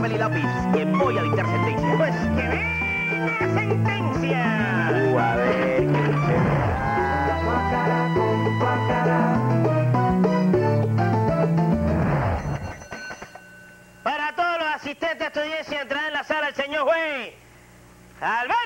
papel y lápiz, que voy a dictar sentencia. Pues que venga sentencia. Para todos los asistentes a esta audiencia, entrar en la sala el señor juez. ¡Albergue!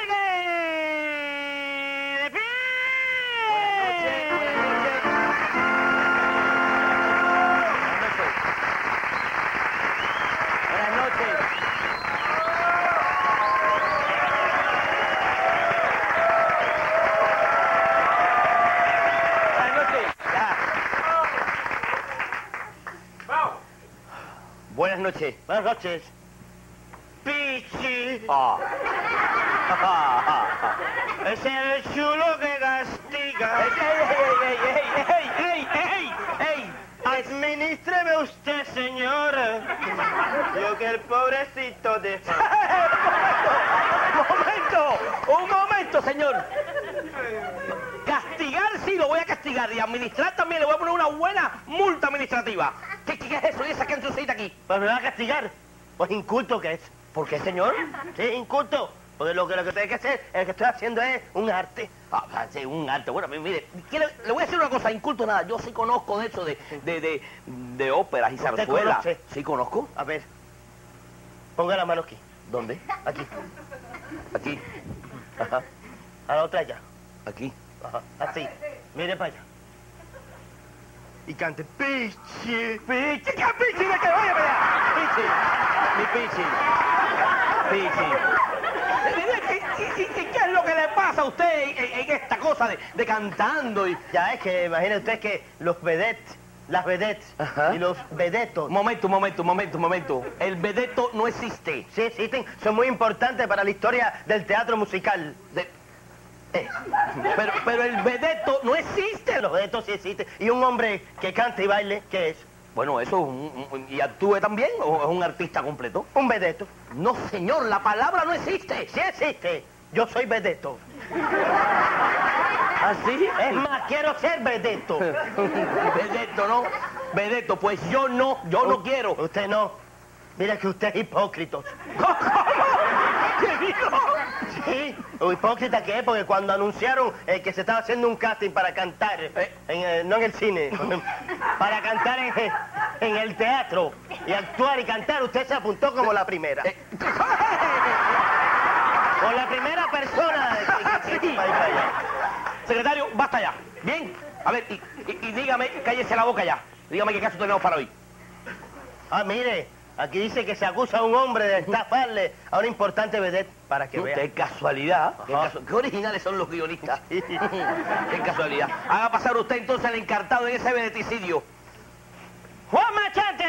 Noches. Buenas noches. Pichi. Ah. Es el chulo que castiga. ¡Ey, ey, ey, ey, ey, ey, ey, ey! Administreme usted, señor. Yo que el pobrecito de... ¡Un momento! ¡Un momento, señor! Castigar sí lo voy a castigar y administrar también le voy a poner una buena multa administrativa. ¿Qué, es eso? ¿Y esa cancioncita aquí? Pues me va a castigar. Pues inculto que es. ¿Por qué, señor? Sí, inculto. Porque lo que, lo que tiene que hacer, el que estoy haciendo es un arte. Ah, sí, un arte. Bueno, mire, quiero- le voy a decir una cosa, inculto nada. Yo sí conozco de eso, de, de, de, de óperas y ¿Usted zarzuelas. Sí conozco. A ver. Ponga la mano aquí. ¿Dónde? Aquí. Aquí, Ajá. A la otra allá. aquí. Ajá. Así. Mire para allá. Y cante. Pichi. ¡Pichi! ¿Qué pichi de que vaya para allá? ¡Pichi! ¡Mi pichi! ¡Pichi! ¿Qué, es lo que le pasa a usted en, en- esta cosa de, de cantando y... Ya es que imagine usted que los vedettes, las vedettes Ajá. y los vedetos Momento, momento, momento, momento. El vedeto no existe. sí existen, son muy importantes para la historia del teatro musical. De- eh, pero, pero el vedeto no existe. Los vedetos sí existen. Y un hombre que canta y baile, ¿qué es? Bueno, eso es un, un- ¿Y actúe también o es un artista completo? Un vedeto. No, señor, la palabra no existe. Sí existe. Yo soy vedeto. ¿Así? Es más, quiero ser vedeto. Vedeto, ¿no? Vedeto, pues yo no, yo no quiero. Usted no. Mira que usted es hipócrita. Sí, o hipócrita que es, porque cuando anunciaron eh, que se estaba haciendo un casting para cantar, Eh. en, eh, no en el cine, para cantar en, en el teatro y actuar y cantar, usted se apuntó como la primera. O la primera persona que, que- que- Sí. para ir para allá. Secretario, basta ya. Bien. A ver, y, y- y dígame, cállese la boca ya. Dígame qué caso tenemos para hoy. Ah, mire, aquí dice que se acusa a un hombre de estafarle a una importante vedette para que vea. Qué casualidad. Qué, Ajá. casu- qué originales son los guionistas. qué casualidad. Haga pasar usted entonces al encartado en ese vedeticidio. ¡Juan Machete!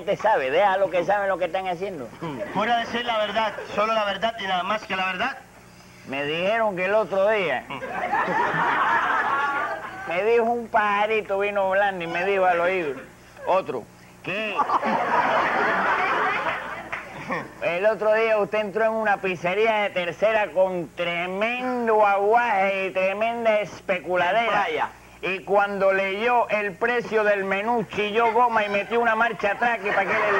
Gente sabe, deja lo que saben lo que están haciendo. Jura decir la verdad, solo la verdad y nada más que la verdad. Me dijeron que el otro día me dijo un pajarito vino volando y me dijo al oído, otro, que el otro día usted entró en una pizzería de tercera con tremendo aguaje y tremenda especuladera. Vaya. Y cuando leyó el precio del menú, chilló goma y metió una marcha atrás, que para qué le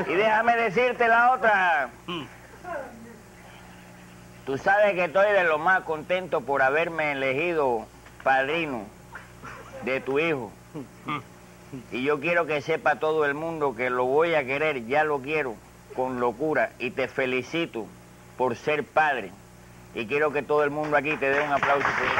digo. Y déjame decirte la otra. Tú sabes que estoy de lo más contento por haberme elegido padrino de tu hijo. Y yo quiero que sepa todo el mundo que lo voy a querer, ya lo quiero, con locura. Y te felicito por ser padre y quiero que todo el mundo aquí te dé un aplauso. Por eso.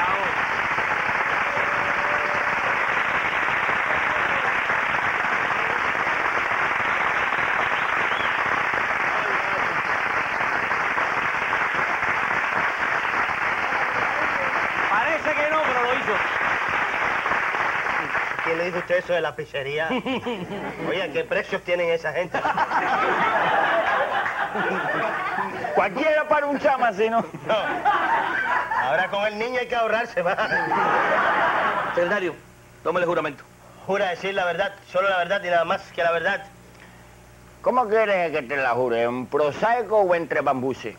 Parece que no, pero lo hizo. ¿Quién le dijo usted eso de la pizzería? Oiga, ¿qué precios tienen esa gente? Cualquiera para un chama, si no. No. Ahora con el niño hay que ahorrarse más. Secretario, tómele juramento. Jura decir la verdad, solo la verdad y nada más que la verdad. ¿Cómo quieres que te la jure? ¿En prosaico o entre bambuses?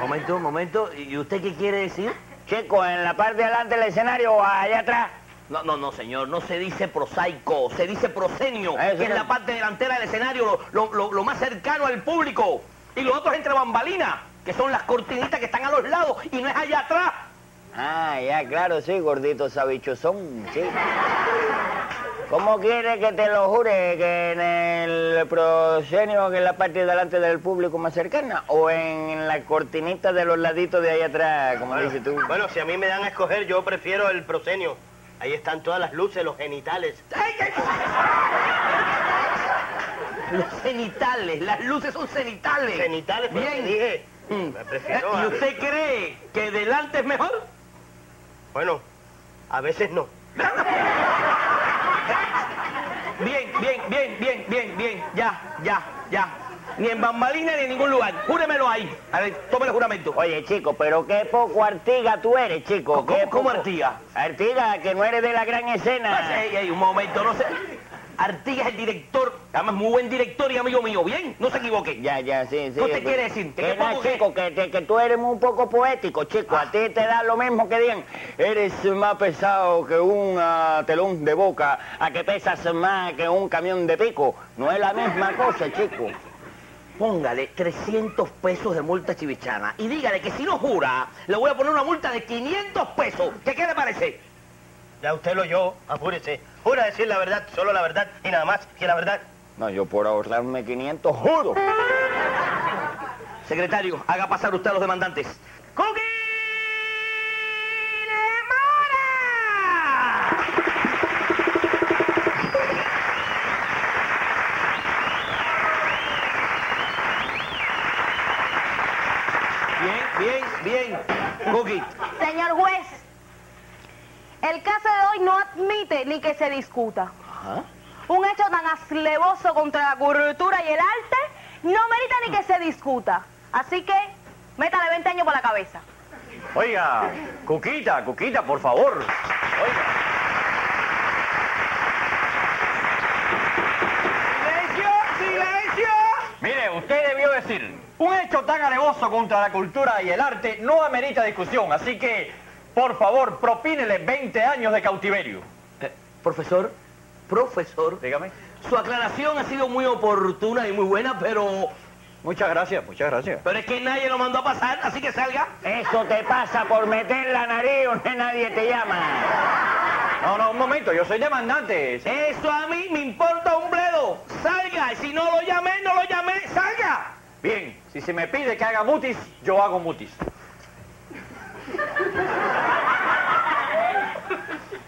Momento, momento. ¿Y usted qué quiere decir? Chico, ¿en la parte de adelante del escenario o allá atrás? No, no, no, señor, no se dice prosaico, se dice prosenio, Eso que es la parte delantera del escenario, lo- lo- lo más cercano al público. Y los otros entre bambalinas, que son las cortinitas que están a los lados y no es allá atrás. Ah, ya, claro, sí, gordito sabichosón, sí. ¿Cómo quieres que te lo jure? ¿Que en el proscenio, que es la parte de delante del público más cercana? ¿O en la cortinita de los laditos de ahí atrás, como Bueno, dices tú? bueno, si a mí me dan a escoger, yo prefiero el prosenio. Ahí están todas las luces, los genitales. ¡Ay, ay! Los cenitales, las luces son cenitales. Genitales, pero Bien. dije. Mm. Me prefiero ¿Y a- usted cree que delante es mejor? Bueno, a veces no. Bien, bien, bien, bien, bien, bien. Ya, ya, ya. Ni en bambalina ni en ningún lugar. Júremelo ahí. A ver, tome el juramento. Oye, chico, pero qué poco artiga tú eres, chico. ¿Cómo- qué cómo poco- Artiga? Artiga, que no eres de la gran escena. Ey, ey, un momento, no sé. Artigas es el director, además muy buen director y amigo mío, ¿bien? No se equivoque. Ya, ya, sí, sí. ¿Qué usted que- quiere decir? ¿Que Que no, chico, que, te- que tú eres muy poco poético, chico. A ti te da lo mismo que digan. Eres más pesado que un ah, telón de boca, a que pesas más que un camión de pico. No es la misma cosa, chico. Póngale 300 pesos de multa chivichana y dígale que si no jura, le voy a poner una multa de 500 pesos. ¿Qué, qué le parece? Ya usted lo oyó, apúrese. Jura decir la verdad, solo la verdad y nada más que la verdad. No, yo por ahorrarme 500, juro. Secretario, haga pasar usted a los demandantes. Ni que se discuta. Un hecho tan aslevoso contra la cultura y el arte no merita ni que se discuta. Así que, métale 20 años por la cabeza. Oiga, Cuquita, Cuquita, por favor. Oiga. ¡Silencio! ¡Silencio! Mire, usted debió decir, un hecho tan alevoso contra la cultura y el arte no amerita discusión, así que, por favor, propínele 20 años de cautiverio. Profesor, profesor, Dígame. su aclaración ha sido muy oportuna y muy buena, pero, Muchas gracias, muchas gracias. pero es que nadie lo mandó a pasar, así que salga. Eso te pasa por meter la nariz donde nadie te llama. No, no, un momento, yo soy demandante. Eso a mí me importa un bledo. Salga, y si no lo llamé, no lo llamé, salga. Bien, si se me pide que haga mutis, yo hago mutis.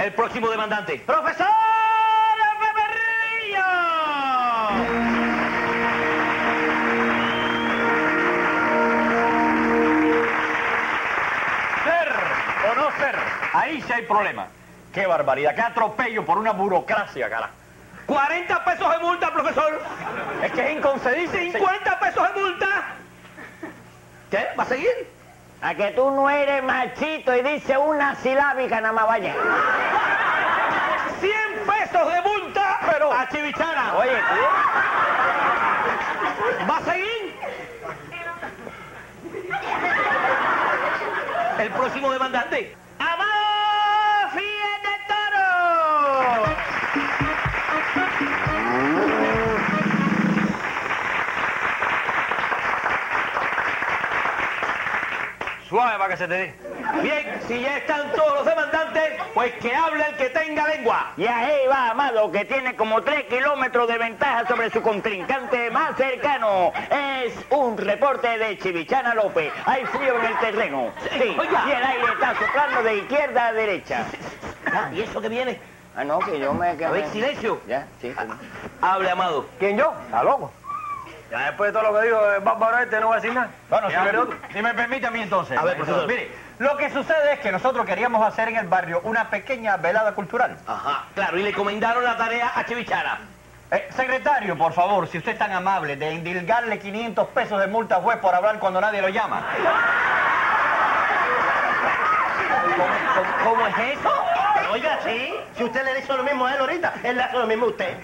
El próximo demandante. ¡Profesor Peperrillo! Ser o no ser, ahí sí hay problema. ¡Qué barbaridad! ¡Qué atropello por una burocracia, cara! 40 pesos de multa, profesor. Es que es inconcebible. 50 pesos de multa. ¿Qué? ¿Va a seguir? A que tú no eres machito y dice una silábica nada más vaya. 100 pesos de multa. Pero- A Chivichana. Oye, tú... ¿Va a seguir? El próximo demandante. Para que se te dé. Bien, si ya están todos los demandantes, pues que hable el que tenga lengua. Y ahí va Amado, que tiene como 3 kilómetros de ventaja sobre su contrincante más cercano. Es un reporte de Chivichana López. Hay frío en el terreno. Sí, Oiga. y el aire está soplando de izquierda a derecha. Ah, ¿Y eso que viene? Ah, no, que yo me... A ver, silencio. Ya, sí. sí. Hable, Amado. ¿Quién yo? ¿Está loco? Ya después de todo lo que digo, el bárbaro este no va a decir nada. Bueno, si me, si me permite a mí entonces. A ver, profesor. Mire, Lo que sucede es que nosotros queríamos hacer en el barrio una pequeña velada cultural. Ajá, claro, y le comendaron la tarea a Chivichara. Eh, secretario, por favor, si usted es tan amable de indilgarle 500 pesos de multa juez por hablar cuando nadie lo llama. ¿Cómo, cómo- cómo es eso? Oiga, sí, si usted le hizo lo mismo a él ahorita, él le hace lo mismo a usted.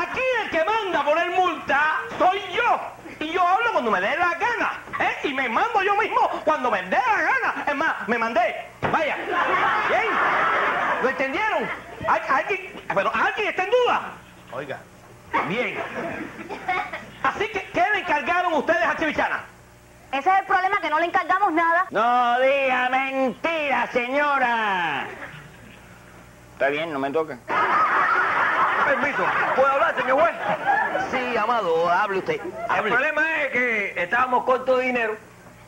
Aquí el que manda poner multa soy yo. Y yo hablo cuando me dé la gana. ¿eh? Y me mando yo mismo cuando me dé la gana. Es más, me mandé. Vaya. Bien. ¿Lo entendieron? ¿Al- ¿Alguien, bueno, ¿alguien está en duda? Oiga, Bien. Así que, ¿qué le encargaron ustedes a Chivichana? Ese es el problema, que no le encargamos nada. No diga mentira, señora. Está bien, no me toca. Permiso, ¿puedo hablar, señor juez? Sí, amado, hable usted. el problema es que estábamos cortos de dinero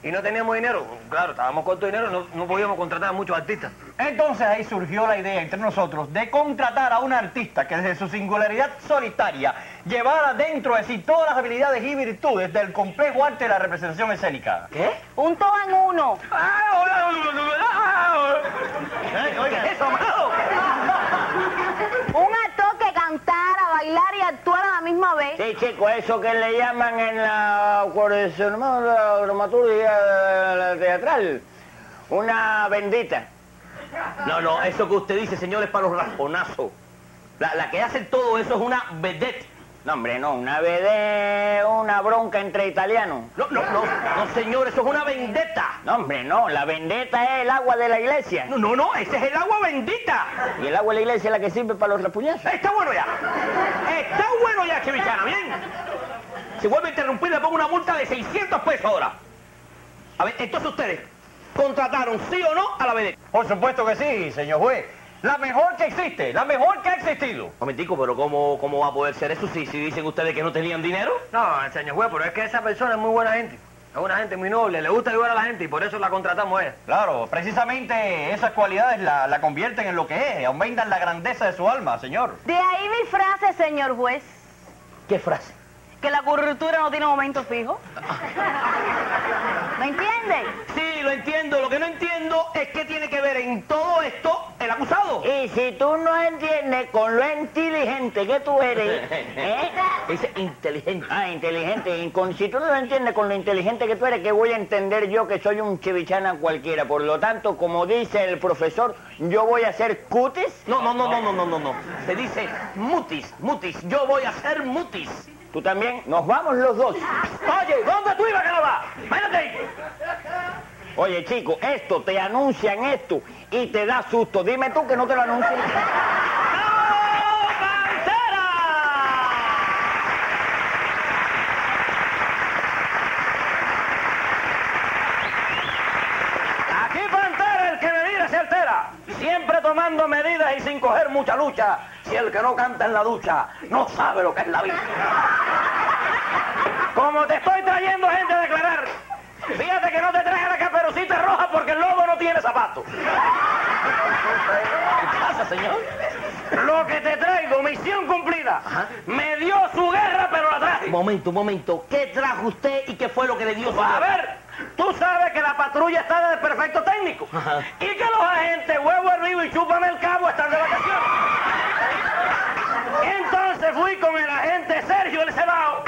y no teníamos dinero. Claro, estábamos cortos de dinero, no, no podíamos contratar a muchos artistas. Entonces ahí surgió la idea entre nosotros de contratar a un artista que desde su singularidad solitaria llevara dentro de sí todas las habilidades y virtudes del complejo arte de la representación escénica. ¿Qué? Un todo en uno. oiga, ¿Eso, amado? Un actor que cantara, actuara a la misma vez. Sí, chico, eso que le llaman en la no, la dramaturgia teatral, una bendita. No, no, eso que usted dice, señor, es para los rasponazos. La, la que hace todo eso es una vedette. No, hombre, no, una BD, una bronca entre italianos. No, no, no, no, señor, eso es una vendetta. No, hombre, no, la vendetta es el agua de la iglesia. No, no, no, ese es el agua bendita. Y el agua de la iglesia es la que sirve para los rapuñazos. Está bueno ya. Está bueno ya, Chivichana, ¿bien? Si vuelve a interrumpir, le pongo una multa de 600 pesos ahora. A ver, entonces ustedes, ¿contrataron sí o no a la vedette? Por supuesto que sí, señor juez. La mejor que existe, la mejor que ha existido. Momentico, pero ¿cómo, ¿cómo va a poder ser eso si, si dicen ustedes que no tenían dinero? No, señor juez, pero es que esa persona es muy buena gente. Es una gente muy noble, le gusta ayudar a la gente y por eso la contratamos a ella. Claro, precisamente esas cualidades la, la convierten en lo que es, aumentan la grandeza de su alma, señor. De ahí mi frase, señor juez, ¿Qué frase? Que la curritura no tiene momento fijo. ¿Me entiende? Sí, lo entiendo. Lo que no entiendo es qué tiene que ver en todo esto el acusado. Y si tú no entiendes con lo inteligente que tú eres, ¿eh? Dice inteligente. Ah, inteligente. Y con, si tú no lo entiendes con lo inteligente que tú eres, ¿qué voy a entender yo que soy un chivichana cualquiera? Por lo tanto, como dice el profesor, yo voy a hacer cutis. No, no, no, no, no, no, no, no. Se dice mutis, mutis. Yo voy a ser mutis. Tú también. Nos vamos los dos. Oye, ¿dónde tú ibas que no va? Váyate ahí. Oye, chico, esto, te anuncian esto y te da susto. Dime tú que no te lo anuncian. ¡No, Pantera! Aquí Pantera, el que me mira se altera. Siempre tomando medidas y sin coger mucha lucha. Si el que no canta en la ducha no sabe lo que es la vida. Como te estoy trayendo gente a declarar, fíjate que no te traje la caperucita roja porque el lobo no tiene zapatos. ¿Qué pasa, señor? Lo que te traigo, misión cumplida. Me dio su guerra, pero la traje. Momento, momento. ¿Qué trajo usted y qué fue lo que le dio su A ver, tú sabes que la patrulla está de perfecto técnico. Ajá. Y que los agentes huevo hervido y chúpame el cabo están de vacaciones. Fui con el agente Sergio el Cebao,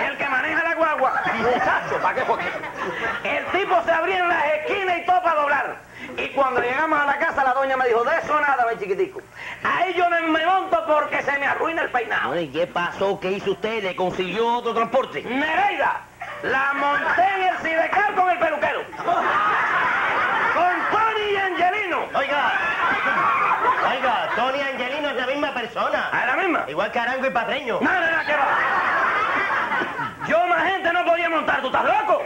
el que maneja la guagua. Muchacho, ¿para qué fue que? El tipo se abría en las esquinas y todo para doblar. Y cuando llegamos a la casa, la doña me dijo, de eso nada, mi chiquitico. Ahí yo me, me monto porque se me arruina el peinado. Ay, ¿Qué pasó? ¿Qué hizo usted? ¿Le consiguió otro transporte? Nereida, la monté en el sidecar con el peluquero. Con Tony y Angelino. Oiga, oiga, Tony y Angelino es la misma persona. ¿A la misma? Igual que Arango y Patreño. No, no, no, ¿qué va? Yo más gente no podía montar, ¿tú estás loco?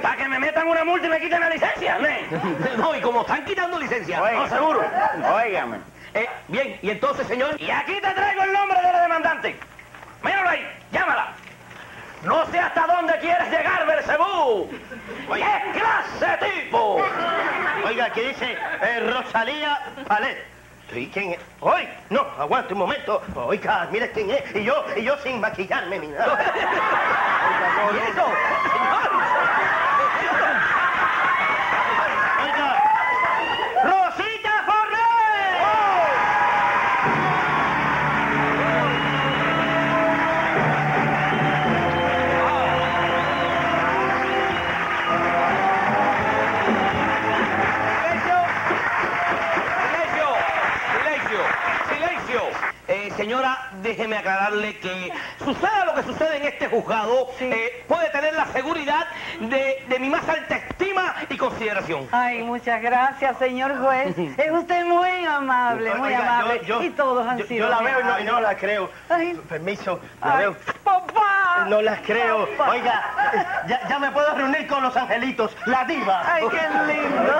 Para que me metan una multa y me quiten la licencia, ¿ne? No, y como están quitando licencia. No, seguro. Óigame. Eh, bien, y entonces, señor. Y aquí te traigo el nombre de la demandante. Míralo ahí, llámala. No sé hasta dónde quieres llegar, Belcebú. ¿Qué clase tipo? Oiga, aquí dice eh, Rosalía Palet. ¿Y quién es? ¡Hoy! No, aguante un momento. Oiga, mire quién es. Y yo, y yo sin maquillarme ni nada. ¿Y eso? Señor. Señora, déjeme aclararle que suceda lo que sucede en este juzgado, eh, puede tener la seguridad de, de mi más alta estima y consideración. Ay, muchas gracias, señor juez. Es usted muy amable, muy Oiga, amable. yo- y todos han yo, sido yo la veo y no, y no la creo. Ay. Permiso, la Ay, veo. papá. No las creo. Papá. Oiga, ya, ya me puedo reunir con los angelitos, la diva. Ay, qué lindo.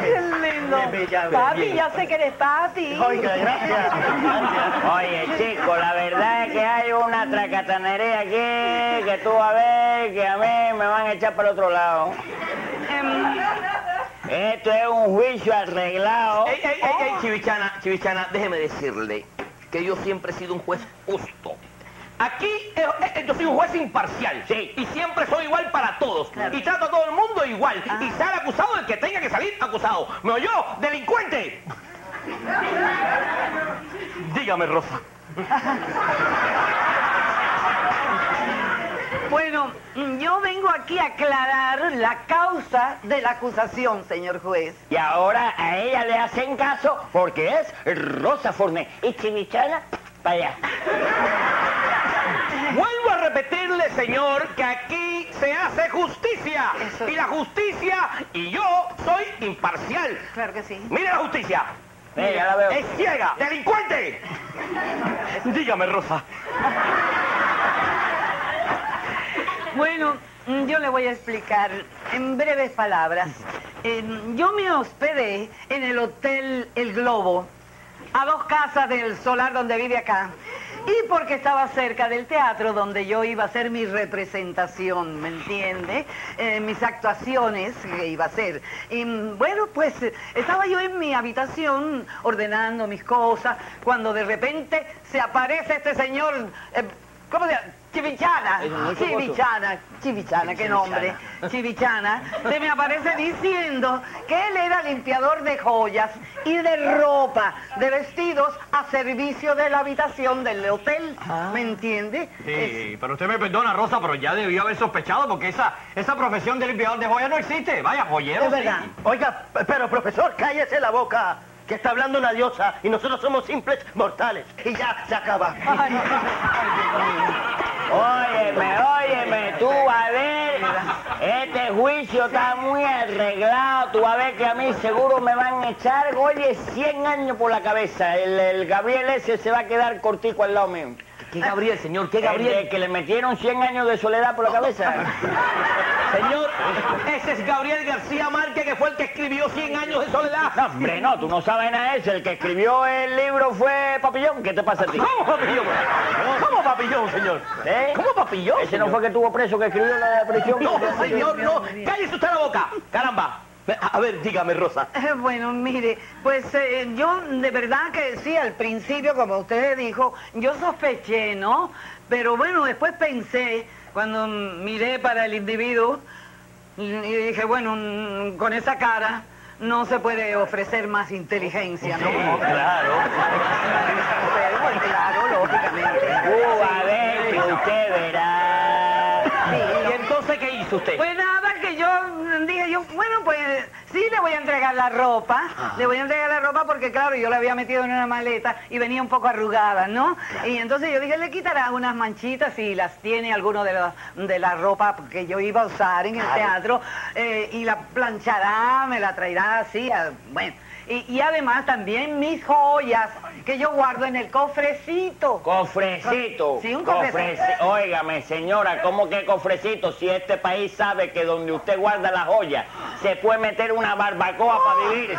Qué lindo. Papi, ya sé que eres papi. Oiga, gracias. gracias. Oye, chico, la verdad es que hay una tracatanería aquí que tú vas a ver que a mí me van a echar para el otro lado. Em, Esto es un juicio arreglado. Ey, ey, ey, ey, Chivichana, Chivichana, déjeme decirle que yo siempre he sido un juez justo. Aquí eh, eh, yo soy un juez imparcial. Sí. Y siempre soy igual para todos. Y trato a todo el mundo igual. Y sale acusado el que tenga que salir acusado. ¿Me oyó? ¡Delincuente! Dígame, Rosa. Bueno, yo vengo aquí a aclarar la causa de la acusación, señor juez. Y ahora a ella le hacen caso porque es Rosa Forné. Y Chivichana, para allá. Repetirle, señor, que aquí se hace justicia. Eso. Y la justicia, y yo soy imparcial. Claro que sí. Mire la justicia. Ya la veo. ¡Es ciega! ¡Delincuente! Dígame, Rosa. Bueno, mm, yo le voy a explicar en breves palabras. Eh, yo me hospedé en el Hotel El Globo, a dos casas del solar donde vive acá. Y porque estaba cerca del teatro donde yo iba a hacer mi representación, ¿me entiende? Eh, mis actuaciones que iba a hacer. Y mm, bueno, pues eh, estaba yo en mi habitación ordenando mis cosas cuando de repente se aparece este señor, eh, ¿cómo se llama? Chivichana, Chivichana, Chivichana, qué nombre, Chivichana, se me aparece diciendo que él era limpiador de joyas y de ropa, de vestidos a servicio de la habitación del hotel, ¿me entiende? Sí, pero usted me perdona, Rosa, pero ya debió haber sospechado porque esa, esa profesión de limpiador de joyas no existe. Vaya, joyero, Es sí. verdad. Oiga, p- pero profesor, cállese la boca. Que está hablando una diosa y nosotros somos simples mortales. Y ya se acaba. Óyeme, óyeme, tú vas a ver, este juicio está muy arreglado, tú vas a ver que a mí seguro me van a echar, oye, 100 años por la cabeza. El, el Gabriel ese se va a quedar cortico al lado mío. ¿Qué Gabriel, señor? ¿Qué El de Gabriel? que le metieron 100 años de soledad por la cabeza. Señor, ese es Gabriel García Márquez, que fue el que escribió 100 años de soledad. No, hombre, no, tú no sabes nada de eso. El que escribió el libro fue Papillón. ¿Qué te pasa a ti? ¿Cómo papillón? ¿Cómo papillón, señor? ¿Eh? ¿Cómo papillón? Ese no fue que tuvo preso que escribió la prisión. No, señor, no. Cállese usted la boca. Caramba. A ver, dígame, Rosa. Eh, Bueno, mire, pues eh, yo de verdad que sí, al principio, como usted dijo, yo sospeché, ¿no? Pero bueno, después pensé, cuando miré para el individuo, y dije, bueno, mm, con esa cara no se puede ofrecer más inteligencia, ¿no? claro. Pues, claro, lógicamente. Vas a ver que usted verá. ¿Y entonces qué hizo usted? Pues sí le voy a entregar la ropa, le voy a entregar la ropa porque claro, yo la había metido en una maleta y venía un poco arrugada, ¿no? Y entonces yo dije, le quitará unas manchitas si las tiene alguno de la, de la ropa que yo iba a usar en el teatro eh, y la planchará, me la traerá así, a- bueno. Y, y además también mis joyas que yo guardo en el cofrecito. Cofrecito. Sí, un cofrecito. Cofreci- Óigame, señora, ¿cómo que cofrecito? Si este país sabe que donde usted guarda la joya se puede meter una barbacoa para vivir. ¿Qué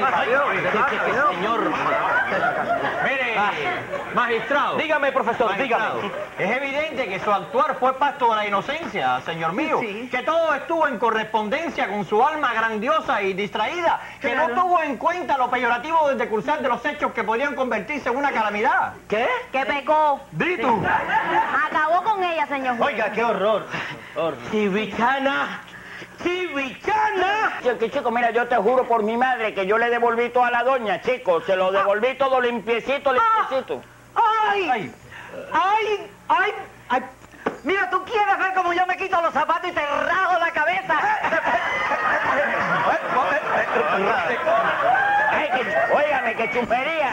pasa, yo? ¿Qué pasa, yo? Señor. Mire, magistrado. Dígame, profesor, Magistrado, dígame. Es evidente que su actuar fue pasto de la inocencia, señor mío. Sí. Que todo estuvo en correspondencia con su alma grandiosa y distraída. Que Claro. no tuvo en cuenta lo peyorativo del decursar de los hechos que podrían convertirse en una calamidad. ¿Qué? Que pecó. Di tú. Acabó con ella, señor juez. Oiga, qué horror. Chivichana. Chivichana. Chico, chico, mira, yo te juro por mi madre que yo le devolví todo a la doña, chico. Se lo devolví todo limpiecito, limpiecito. ¡Ay! Ay. ¡Ay! ¡Ay! ¡Ay! Mira, tú quieres ver cómo yo me quito los zapatos y te rajo la cabeza. Que, óigame, qué chupería.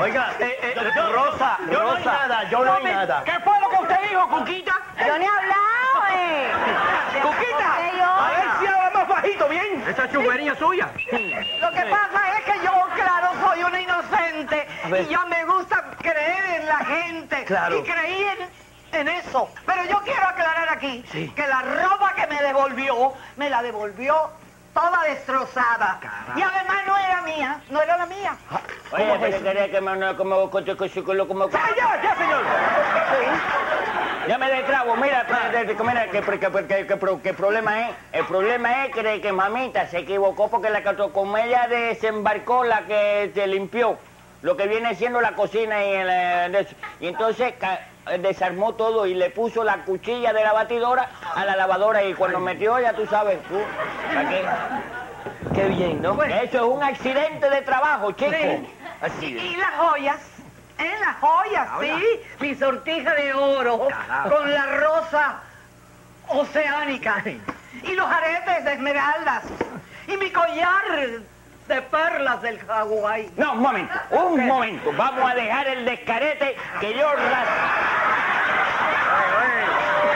Oiga, Eh, eh, yo- yo- Rosa, yo no Rosa. nada, yo no Mami, nada. ¿Qué fue lo que usted dijo, Cuquita? Yo ni he hablado, eh. Cuquita, a ver si habla más bajito, ¿bien? Esa chupería suya. Lo que pasa es que yo, soy una inocente y ya me gusta creer en la gente. Claro. Y creí en, en eso. Pero yo quiero aclarar aquí que la ropa que me devolvió, me la devolvió toda destrozada. Y además no era mía, no era la mía. Oye, pero quería que me no como coche coche como como ¡Ya, ya, ya, señor! Ya me detrabo, mira, de- mira que, que, que, que, que pro- que problema es, el problema es que, que mamita se equivocó porque la ella desembarcó la que se limpió lo que viene siendo la cocina y el, eh, y entonces eh, desarmó todo y le puso la cuchilla de la batidora a la lavadora y cuando metió ya tú sabes, tú, ¿para qué? Bien, ¿no? Eso es un accidente de trabajo, chico. Sí. Así Y las joyas, ¿eh? Las joyas, sí. Mi sortija de oro con la rosa oceánica. Y los aretes de esmeraldas. Y mi collar de perlas del Hawái. No, un momento, un momento. Vamos a dejar el descarete que yo ras-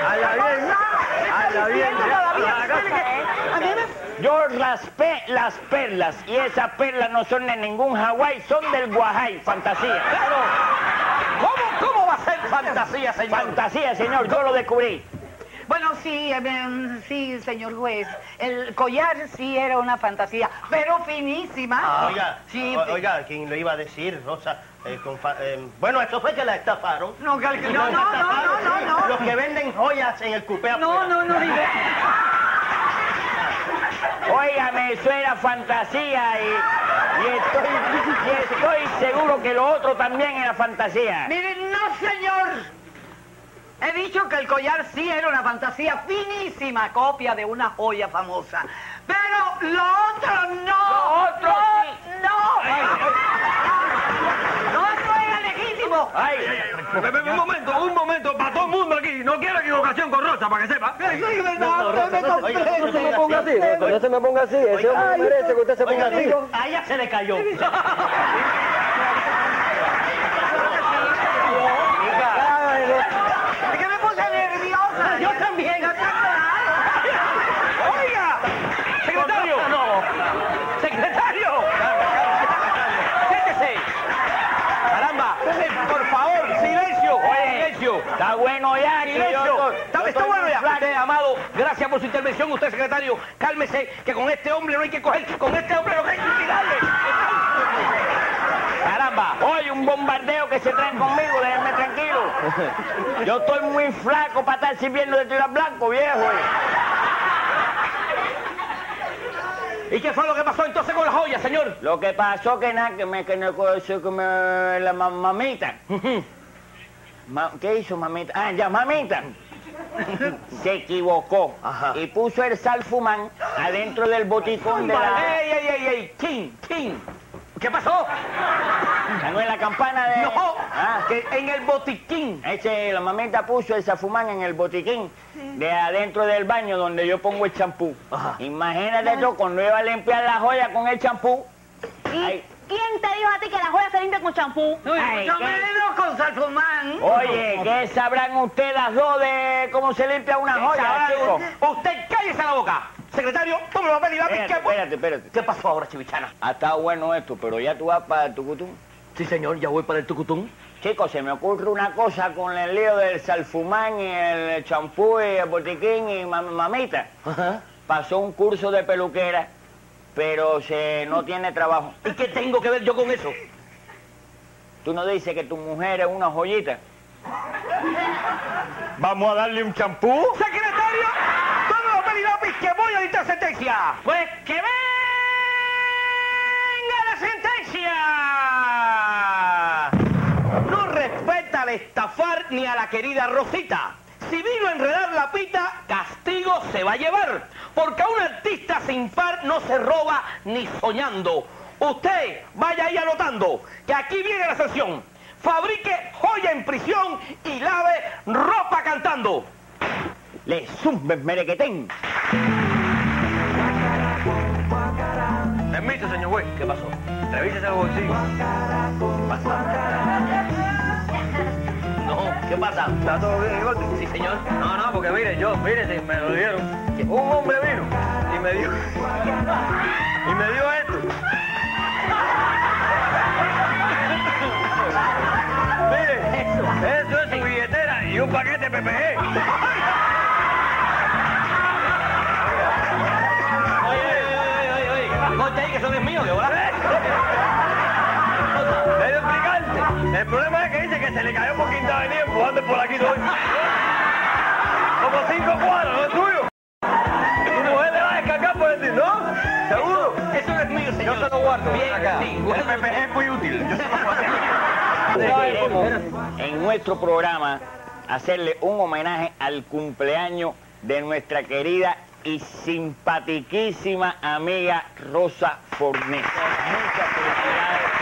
A la bien, a la bien. A mí me- yo raspé las perlas y esas perlas no son de ningún Hawái, son del Guajay, fantasía. Claro. ¿Cómo, ¿Cómo va a ser fantasía, señor? Fantasía, señor, yo lo descubrí. Bueno, sí, eh, sí, señor juez. El collar sí era una fantasía, pero finísima. Ah, Oiga, Sí, o- oiga, ¿quién lo iba a decir, Rosa? Eh, con fa- eh, bueno, eso fue que la estafaron. No, no, no, no, no, no, no. Los que venden joyas en el cupé No, afuera. no, no, diga. Óigame, eso era fantasía y, estoy, y estoy seguro que lo otro también era fantasía. Miren, no, señor. He dicho que el collar sí era una fantasía finísima, copia de una joya famosa. Pero lo otro no. Lo otro no, sí. no. Lo otro era Ay, Un momento, un momento, para todo el mundo aquí. No quiero equivocación con Rosa, para que sepa. Sí, verdad, No, no, se me ponga así, No se me ponga así, ese hombre merece que usted se ponga así. sí, a ella se le cayó. Es que me puse nerviosa. Yo también. ¡Oiga! ¡Secretario! ¡No! ¡Secretario! ¡Siéntese! ¡Caramba! Eh, por favor, silencio. ¡Silencio! está bueno ya que yo ¡Silencio! estoy- Está, yo está estoy bueno muy ya. flaco. Usted, amado, gracias por su intervención. Usted, secretario, cálmese, que con este hombre no hay que coger. Con este hombre no hay que tirarle. Caramba, hoy un bombardeo que se traen conmigo, déjenme tranquilo. Yo estoy muy flaco para estar sirviendo de tirar blanco, viejo. ¿Y qué fue lo que pasó entonces con la joya, señor? Lo que pasó que nada, que me, que no, que me- la ma- mamita. Ma- ¿Qué hizo mamita? Ah, ya, mamita. Se equivocó Ajá. y puso el salfumán adentro del boticón de la... ¡Ey, ey, ey, ey! ¡King, king! ¿Qué pasó? ¿No es la campana de...? No, Ah, que en el botiquín. Ese, la mamita puso el salfumán en el botiquín de adentro del baño donde yo pongo el champú. Imagínate tú, cuando iba a limpiar la joya con el champú. ¿Y Ay. Quién te dijo a ti que la joya se limpia con champú? Ay, Yo ¿qué? menos con salfumán. Oye, ¿qué sabrán ustedes las dos de cómo se limpia una joya, chico? Usted cállese la boca. Secretario, tome papel y lápiz. Espérate, ¿Qué, espérate, espérate. ¿Qué pasó ahora, Chivichana? Ha estado bueno esto, pero ya tú vas para Tucutún. Sí, señor, ya voy para el Tucutún. Chicos, se me ocurre una cosa con el lío del salfumán y el champú y el botiquín y mam- mamita. Ajá. Pasó un curso de peluquera, pero se no tiene trabajo. ¿Y qué tengo que ver yo con eso? Tú no dices que tu mujer es una joyita. Vamos a darle un champú. Secretario, tome papel y lápiz que voy a dictar sentencia. Pues que venga la sentencia. No respeta al estafar ni a la querida Rosita. Si vino a enredar la pita, castigo se va a llevar. Porque a un artista sin par no se roba ni soñando. Usted vaya ahí anotando que aquí viene la sanción. Fabrique joya en prisión y lave ropa cantando. Le zumben merequetén. Permiso, señor juez. ¿Qué pasó? Revísese el bolsillo. ¿Qué pasa? ¿Está todo bien, Gordo? Sí, señor. No, no, porque mire, yo, mire, si me lo dieron. Un hombre vino y me dio. Y me dio esto. Mire, eso es su billetera y un paquete PPG. Oye, oye, oye, oye, oye. Corte ahí que son es mío, que va Debe explicarte. El problema se le cayó por Quinta Avenida empujando por aquí todo. Como cinco cuadros, ¿no es tuyo? Tu mujer le va a descargar por decir, ¿no? ¿Seguro? Eso no es mío, señor. Yo se lo guardo. Bien, acá. sí, El. PPG es muy útil. Yo se lo guardo. Queremos en nuestro programa hacerle un homenaje al cumpleaños de nuestra querida y simpatiquísima amiga Rosa Fornés. Muchas felicidades,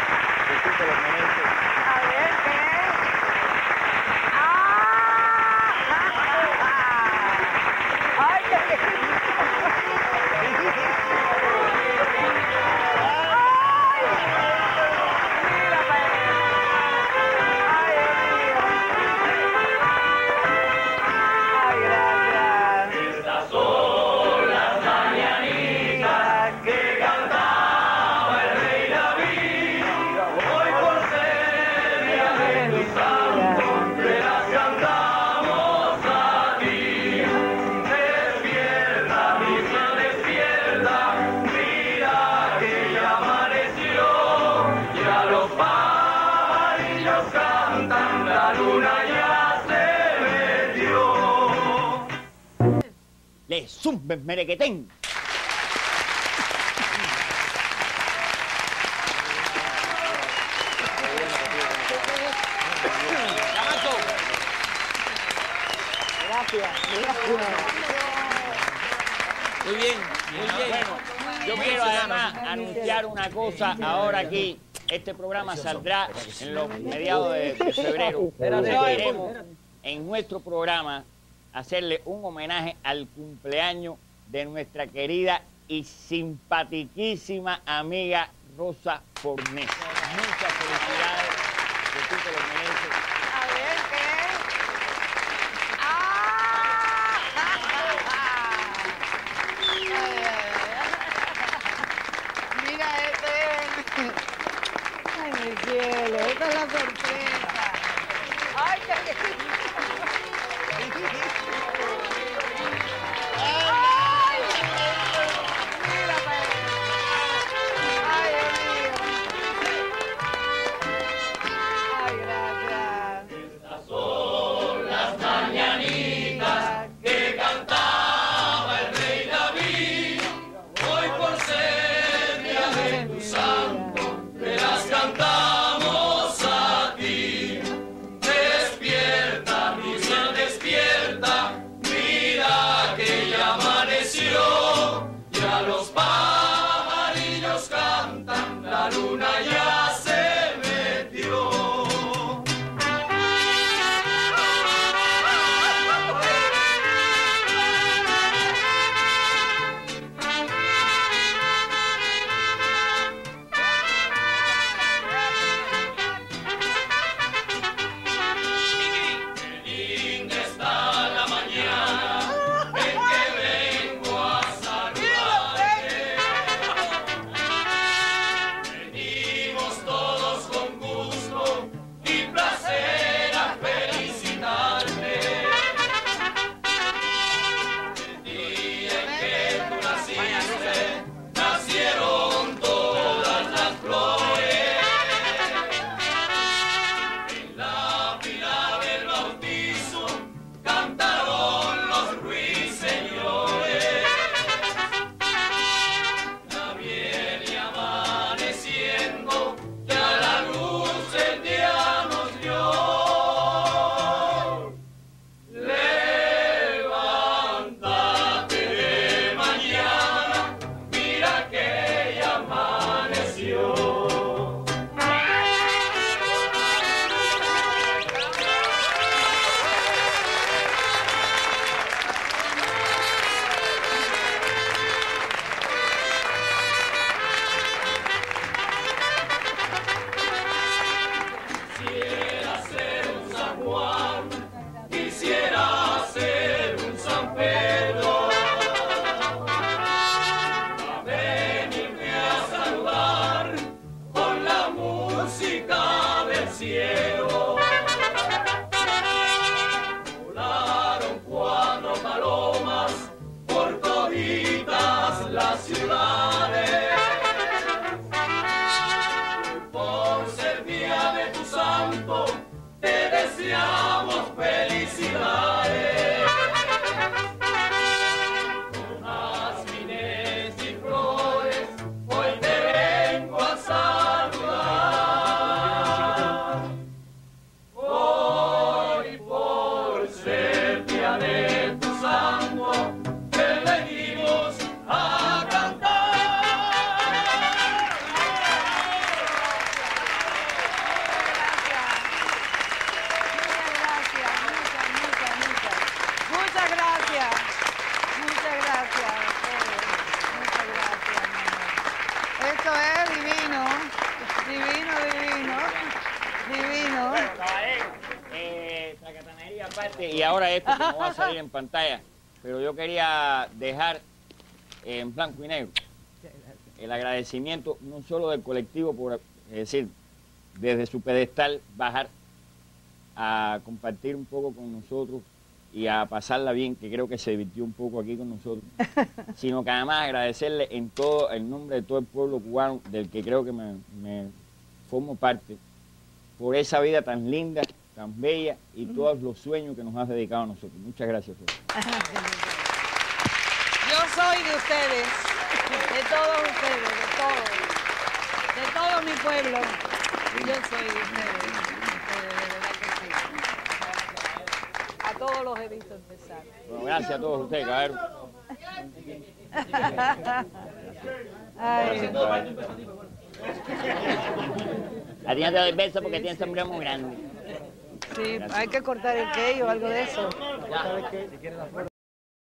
merequetén. Muy bien, muy bien. Yo quiero además anunciar una cosa ahora aquí. Este programa saldrá en los mediados de, de febrero. Queremos en nuestro programa hacerle un homenaje al cumpleaños de nuestra querida y simpatiquísima amiga Rosa Fornés. Muchas felicidades, que tú te lo mereces. A ver, ¿qué? ¡Ah! Ay, ay, ay. Mira este. Ay, mi cielo, esta es la sorpresa. No va a salir en pantalla, pero yo quería dejar en blanco y negro el agradecimiento no solo del colectivo por, es decir, desde su pedestal bajar a compartir un poco con nosotros y a pasarla bien, que creo que se divirtió un poco aquí con nosotros, sino que además agradecerle en todo el nombre de todo el pueblo cubano, del que creo que me, me formo parte, por esa vida tan linda, tan bella y todos los sueños que nos has dedicado a nosotros. Muchas gracias. Flor. Yo soy de ustedes, de todos ustedes, de todos, de todo mi pueblo. Yo soy de ustedes, de ustedes, de verdad que sí. A todos los he visto empezar. Bueno, gracias a todos ustedes, caballeros. Ay, A ti no te doy beso porque tienes sombrero muy grande. Sí, hay que cortar el queyo o algo de eso.